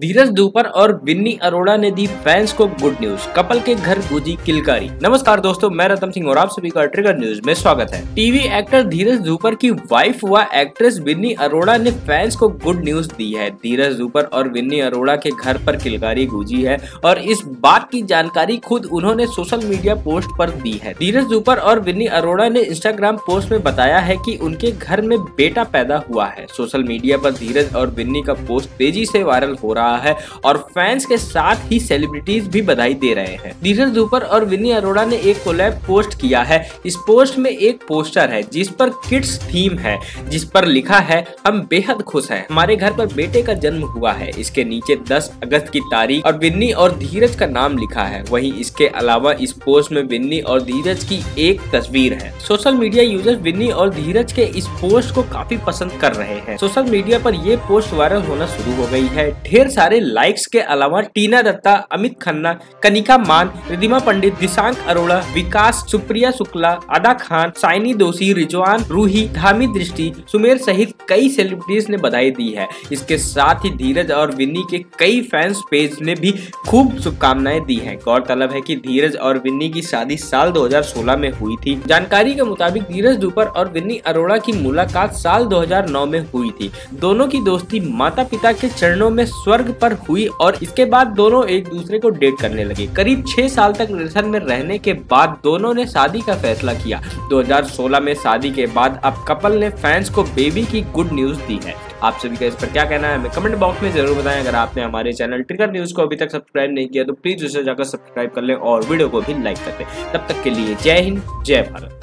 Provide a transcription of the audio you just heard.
धीरज दूपर और विन्नी अरोड़ा ने दी फैंस को गुड न्यूज़ कपल के घर गुजी किलकारी। नमस्कार दोस्तों, मैं रतन सिंह और आप सभी का ट्रिगर न्यूज़ में स्वागत है। टीवी एक्टर धीरज दूपर की वाइफ व एक्ट्रेस विन्नी अरोड़ा ने फैंस को गुड न्यूज़ दी है। धीरज दूपर और विन्नी अरोड़ा के घर पर किलकारी गुजी है और इस बात की जानकारी खुद उन्होंने सोशल मीडिया पोस्ट पर दी है। धीरज दूपर और विन्नी अरोड़ा ने इंस्टाग्राम पोस्ट में बताया है की उनके घर में बेटा पैदा हुआ है। सोशल मीडिया पर धीरज और विन्नी का पोस्ट तेज़ी से वायरल हो रहा रहा है और फैंस के साथ ही सेलिब्रिटीज भी बधाई दे रहे हैं। धीरज धूपर और विनी अरोड़ा ने एक कोलैब पोस्ट किया है। इस पोस्ट में एक पोस्टर है, जिस पर किड्स थीम है, जिस पर लिखा है, हम बेहद खुश हैं। हमारे घर पर बेटे का जन्म हुआ है। इसके नीचे 10 अगस्त की तारीख और विन्नी और धीरज का नाम लिखा है। वहीं इसके अलावा इस पोस्ट में विन्नी और धीरज की एक तस्वीर है। सोशल मीडिया यूज़र विन्नी और धीरज के इस पोस्ट को काफ़ी पसंद कर रहे हैं। सोशल मीडिया पर ये पोस्ट वायरल होना शुरू हो गई है। ढेर सारे लाइक्स के अलावा टीना दत्ता, अमित खन्ना, कनिका मान रिदिमा पंडित, दिशांक अरोड़ा, विकास, सुप्रिया शुक्ला अदा खान, साइनी दोषी, रिजवान, रूही, धामी दृष्टि, सुमेर सहित कई सेलिब्रिटीज ने बधाई दी है। इसके साथ ही धीरज और विन्नी के कई फैंस पेज ने भी खूब शुभकामनाएँ दी है। गौरतलब है की धीरज और विन्नी की शादी साल 2016 में हुई थी। जानकारी के मुताबिक धीरज दुपर और विन्नी अरोड़ा की मुलाकात साल 2009 में हुई थी। दोनों की दोस्ती माता पिता के चरणों में स्वर्ग मार्ग पर हुई और इसके बाद दोनों एक दूसरे को डेट करने लगे। करीब छह साल तक रिलेशन में रहने के बाद दोनों ने शादी का फैसला किया। 2016 में शादी के बाद अब कपल ने फैंस को बेबी की गुड न्यूज़ दी है। आप सभी का इस पर क्या कहना है, हमें कमेंट बॉक्स में ज़रूर बताएँ। अगर आपने हमारे चैनल ट्रिकर न्यूज़ को अभी तक सब्सक्राइब नहीं किया तो प्लीज़ उसे जाकर सब्सक्राइब कर लें और वीडियो को भी लाइक कर दें। तब तक के लिए जय हिंद, जय भारत।